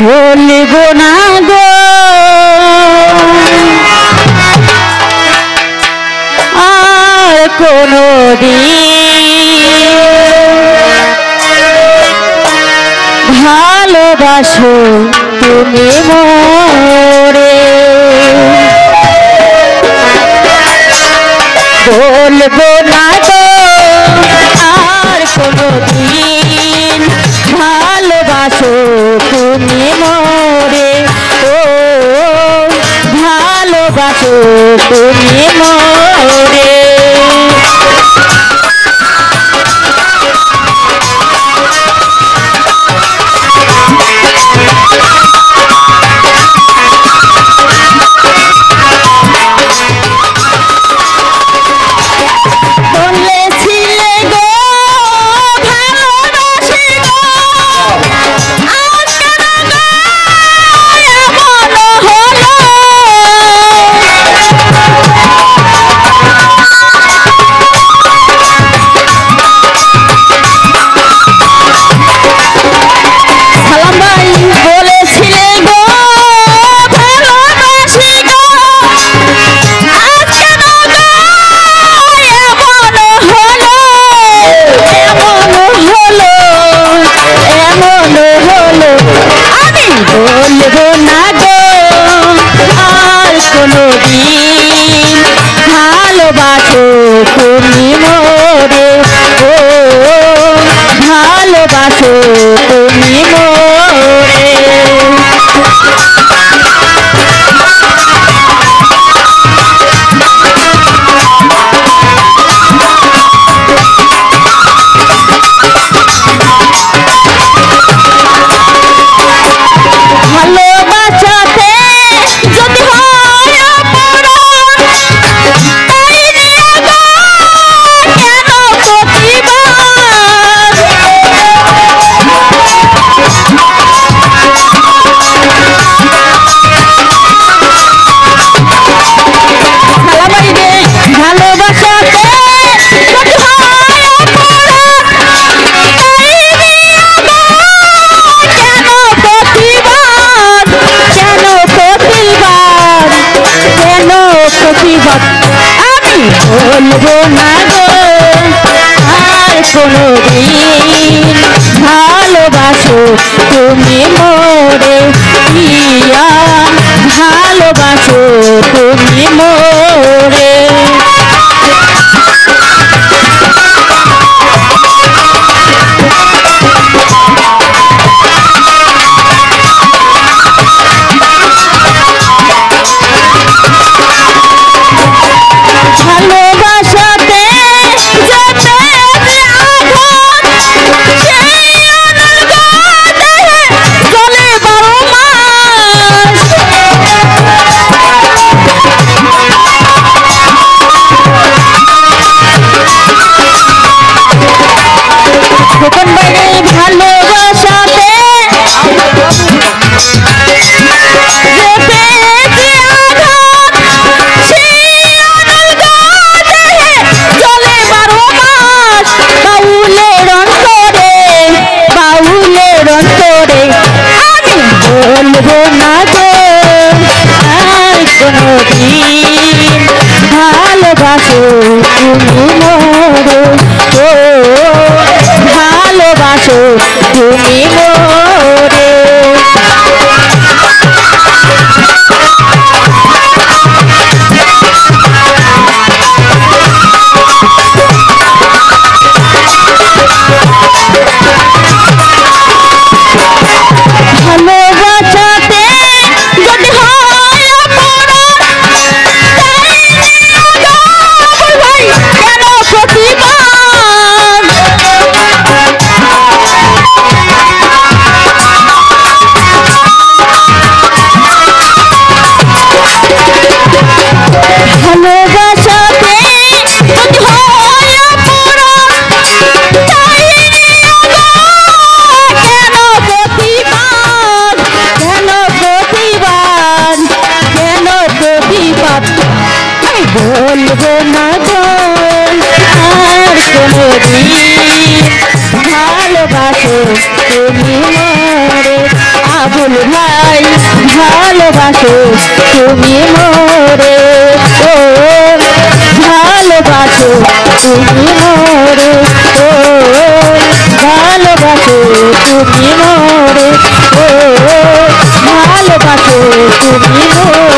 ভুলব না গো। আর কোনো ভালোবাসো তুমি মোরে। বলব না তুমি মোরে ও ভালোবাসো তুমি মোরে। তুমি মোরে ও ভালোবাসো। ভুলবো না গো আর কোনোদিন ভালোবাসো তুমি মোরে। ভুলবো না গো আর কোনোদিন ভালোবাসো তুমি মোর। ভালোবাসো তুমি মোর। তুমি মোরে আবুল ভাই ভালোবাসো, তুমি মোরে ও ভালোবাসো, তুমি মোরে ও ভালোবাসো, তুমি মোরে ও ভালোবাসো, তুমি মোরে